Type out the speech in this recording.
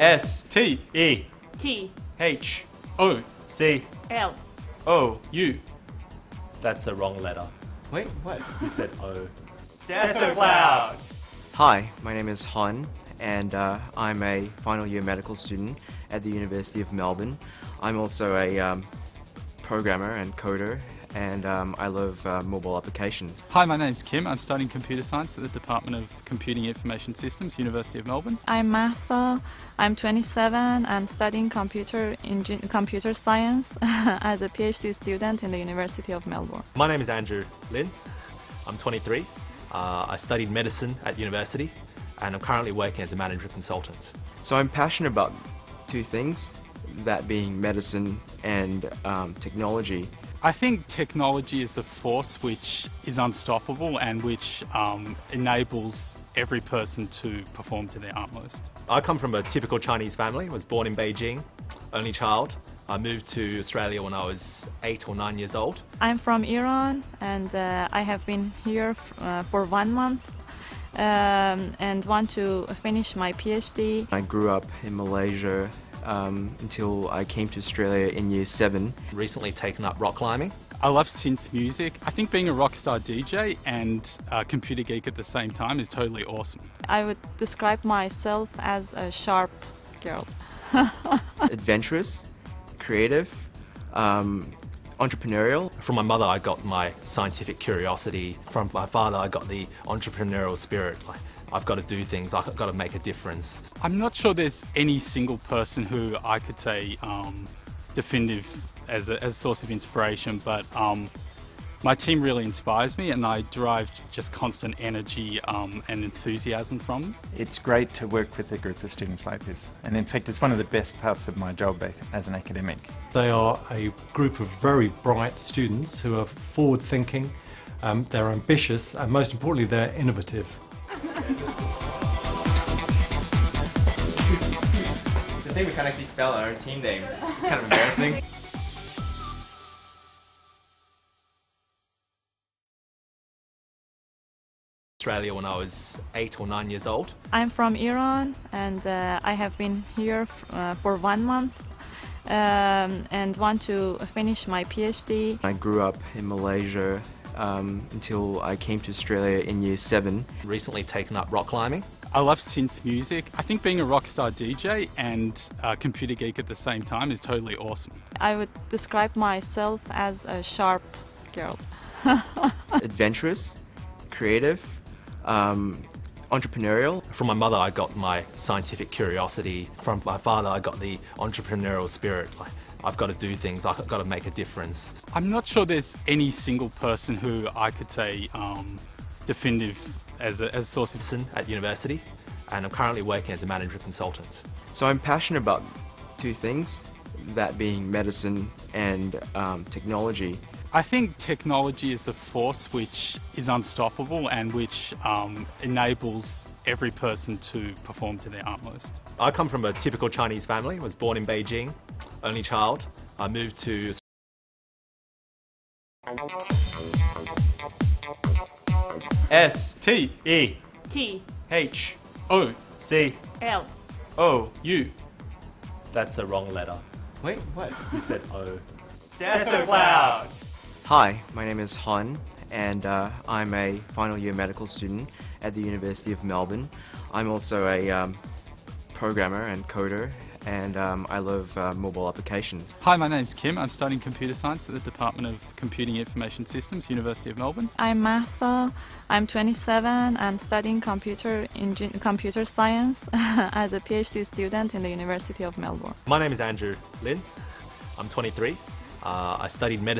S T E T H O C L O. U. That's a wrong letter. Wait, what? You said O. Stethocloud. Hi, my name is Hun, and uh, I'm a final year medical student at the University of Melbourne. I'm also a um, programmer and coder, and um, I love uh, mobile applications. Hi, my name's Kim. I'm studying computer science at the Department of Computing Information Systems, University of Melbourne. I'm Mahsa. I'm 27 and studying computer engin- computer science as a PhD student in the University of Melbourne. My name is Andrew Lin. I'm 23. Uh, I studied medicine at university and I'm currently working as a manager consultant. So I'm passionate about two things that being medicine and um, technology. I think technology is a force which is unstoppable and which um, enables every person to perform to their utmost. I come from a typical Chinese family, was born in Beijing, only child. I moved to Australia when I was eight or nine years old. I'm from Iran and uh, I have been here f- uh, for one month um, and want to finish my PhD. I grew up in Malaysia um, until I came to Australia in year seven. Recently taken up rock climbing. I love synth music. I think being a rock star DJ and a computer geek at the same time is totally awesome. I would describe myself as a sharp girl. Adventurous, creative, um, entrepreneurial. From my mother, I got my scientific curiosity. From my father, I got the entrepreneurial spirit. Like, I've got to do things, I've got to make a difference. I'm not sure there's any single person who I could say um, is definitive as a, as a source of inspiration, but um, my team really inspires me, and I derive just constant energy um, and enthusiasm from them. It's great to work with a group of students like this, and in fact, it's one of the best parts of my job as an academic. They are a group of very bright students who are forward thinking, um, they're ambitious, and most importantly, they're innovative. The thing we can't actually spell our team name. It's kind of embarrassing. Australia when I was eight or nine years old. I'm from Iran and uh, I have been here f- uh, for one month um, and want to finish my PhD. I grew up in Malaysia um, until I came to Australia in year seven. Recently taken up rock climbing. I love synth music. I think being a rock star DJ and a computer geek at the same time is totally awesome. I would describe myself as a sharp girl. Adventurous, creative, um, entrepreneurial. From my mother, I got my scientific curiosity. From my father, I got the entrepreneurial spirit. Like, I've got to do things, I've got to make a difference. I'm not sure there's any single person who I could say um, definitive as a, as a source of Medicine at university, and I'm currently working as a manager consultant. So I'm passionate about two things that being medicine and um, technology. I think technology is a force which is unstoppable and which um, enables every person to perform to their utmost. I come from a typical Chinese family, I was born in Beijing, only child. I moved to S T E T H O C L O. U. That's a wrong letter. Wait, what? You said O. Stethocloud. Hi, my name is Hun, and uh, I'm a final year medical student at the University of Melbourne. I'm also a um, programmer and coder, and um, I love uh, mobile applications. Hi, my name's Kim. I'm studying computer science at the Department of Computing Information Systems, University of Melbourne. I'm Mahsa. I'm 27 and studying computer engin- computer science as a PhD student in the University of Melbourne. My name is Andrew Lin. I'm 23. Uh, I studied medicine.